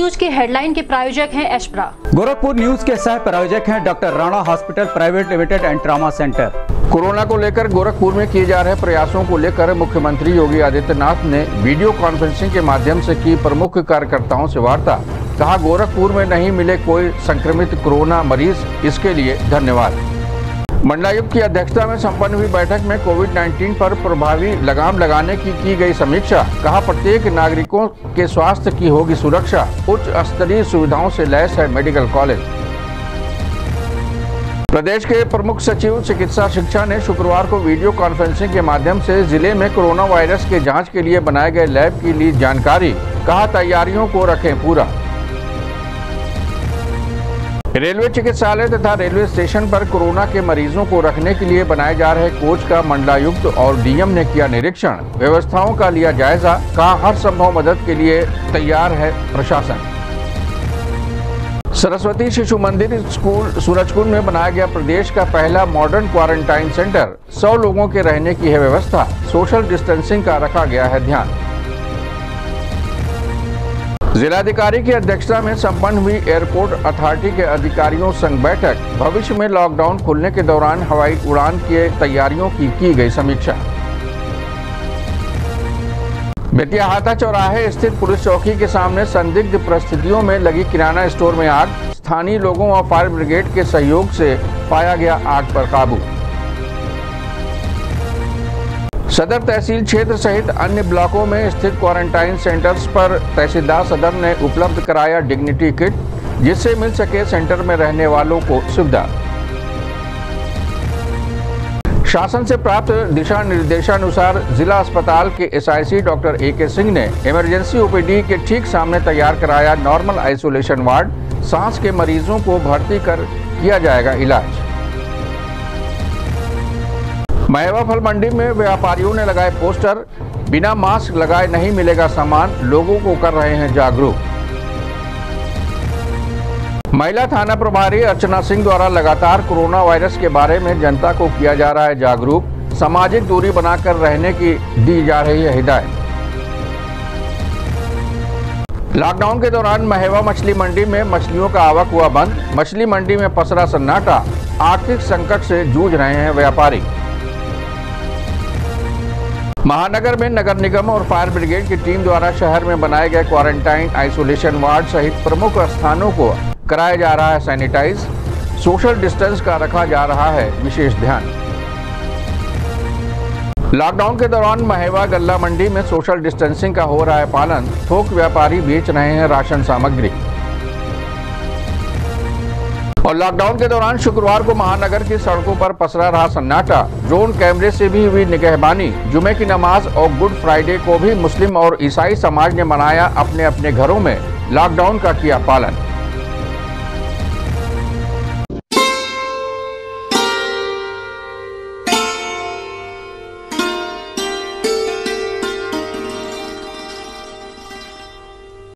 Headline के प्रायोजक हैं एशप्रा गोरखपुर न्यूज़ के सह प्रायोजक हैं doctor Rana hospital private limited and trauma centre. Corona को लेकर गोरखपुर में किए जा रहे प्रयासों को लेकर मुख्यमंत्री योगी आदित्यनाथ ने वीडियो कॉन्फ्रेंसिंग के माध्यम से की प्रमुख कार्यकर्ताओं से वार्ता। कहा गोरखपुर में नहीं मिले कोई संक्रमित कोरोना मरीज़ इसके लिए धन्यवाद। मंडलायुक्त की अध्यक्षता में संपन्न हुई बैठक में कोविड 19 पर प्रभावी लगाम लगाने की की गई समीक्षा। कहा, प्रत्येक नागरिकों के स्वास्थ्य की होगी सुरक्षा। उच्च स्तरीय सुविधाओं से लैस है मेडिकल कॉलेज। प्रदेश के प्रमुख सचिव चिकित्सा शिक्षा ने शुक्रवार को वीडियो कॉन्फ्रेंसिंग के माध्यम से ज़िले में कोरोना वायरस के जाँच के लिए बनाए गए लैब की ली जानकारी। कहा, तैयारियों को रखें पूरा। रेलवे चिकित्सालय तथा रेलवे स्टेशन पर कोरोना के मरीजों को रखने के लिए बनाए जा रहे कोच का मंडलायुक्त और डीएम ने किया निरीक्षण। व्यवस्थाओं का लिया जायजा कहा हर संभव मदद के लिए तैयार है प्रशासन। सरस्वती शिशु मंदिर स्कूल, सूरजकुंड में बनाया गया प्रदेश का पहला मॉडर्न क्वारंटाइन सेंटर 100 लोगों के रहने की है व्यवस्था। सोशल डिस्टेंसिंग का रखा गया है ध्यान। जिलाधिकारी की अध्यक्षता में संपन्न हुई एयरपोर्ट अथॉरिटी के अधिकारियों संग बैठक। भविष्य में लॉकडाउन खुलने के दौरान हवाई उड़ान की तैयारियों की की गई समीक्षा। बेतियाहाता चौराहे स्थित पुलिस चौकी के सामने संदिग्ध परिस्थितियों में लगी किराना स्टोर में आग। स्थानीय लोगों और फायर ब्रिगेड के सहयोग से पाया गया आग पर काबू। सदर तहसील क्षेत्र सहित अन्य ब्लॉकों में स्थित क्वारंटाइन सेंटर्स पर तहसीलदार सदर ने उपलब्ध कराया डिग्निटी किट, जिससे मिल सके सेंटर में रहने वालों को सुविधा। शासन से प्राप्त दिशा निर्देशानुसार जिला अस्पताल के एसआईसी डॉक्टर ए के सिंह ने इमरजेंसी ओपीडी के ठीक सामने तैयार कराया नॉर्मल आइसोलेशन वार्ड, सांस के मरीजों को भर्ती कर किया जाएगा इलाज। महवा फल मंडी में व्यापारियों ने लगाए पोस्टर। बिना मास्क लगाए नहीं मिलेगा सामान। लोगों को कर रहे हैं जागरूक। महिला थाना प्रभारी अर्चना सिंह द्वारा लगातार कोरोना वायरस के बारे में जनता को किया जा रहा है जागरूक। सामाजिक दूरी बनाकर रहने की दी जा रही है हिदायत। लॉकडाउन के दौरान महेवा मछली मंडी में मछलियों का आवक हुआ बंद। मछली मंडी में पसरा सन्नाटा। आर्थिक संकट से जूझ रहे हैं व्यापारी। महानगर में नगर निगम और फायर ब्रिगेड की टीम द्वारा शहर में बनाए गए क्वारंटाइन आइसोलेशन वार्ड सहित प्रमुख स्थानों को कराया जा रहा है सैनिटाइज। सोशल डिस्टेंस का रखा जा रहा है विशेष ध्यान। लॉकडाउन के दौरान महेवा गल्ला मंडी में सोशल डिस्टेंसिंग का हो रहा है पालन। थोक व्यापारी बेच रहे हैं राशन सामग्री। और लॉकडाउन के दौरान शुक्रवार को महानगर की सड़कों पर पसरा रहा सन्नाटा। ड्रोन कैमरे से भी हुई निगहबानी। जुमे की नमाज़ और गुड फ्राइडे को भी मुस्लिम और ईसाई समाज ने मनाया अपने अपने घरों में। लॉकडाउन का किया पालन।